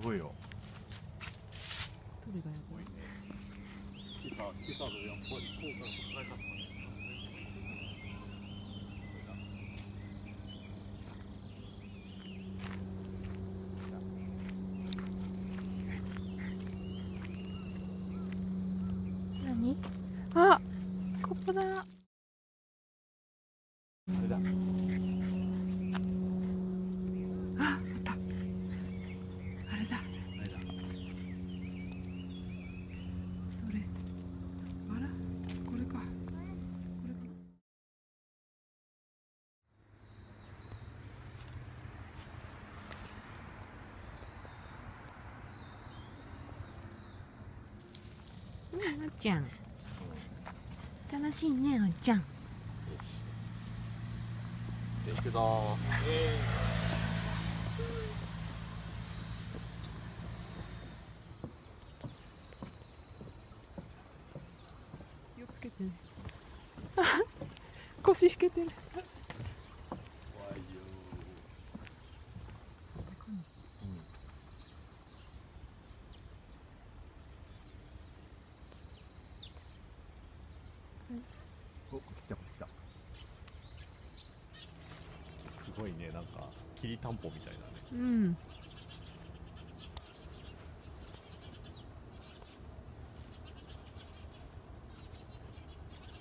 すごいよ。どれがやすごい今朝今朝のやっ。ぱり効果が高かったね何あここだあれだああったあれだあれだどれあらこれかこれかうんあっちゃん。楽しいねあっちゃん。ですけど。え気をつけて。ね腰引けてるー、怖いよおこっち来たこっち来たすごいねなんかきりたんぽみたいなね。うん。